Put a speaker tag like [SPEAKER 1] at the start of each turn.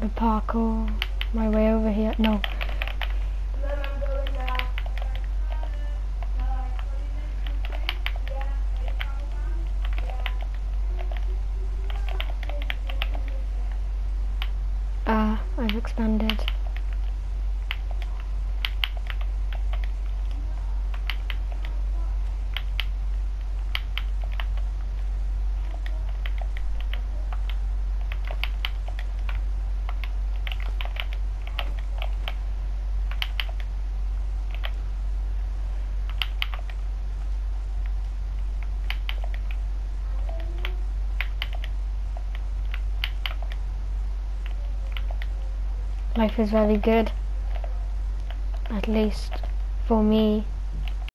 [SPEAKER 1] the parkour my way over here. No. Ah, I've expanded. Life is very good. At least for me.